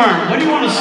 What do you want to say?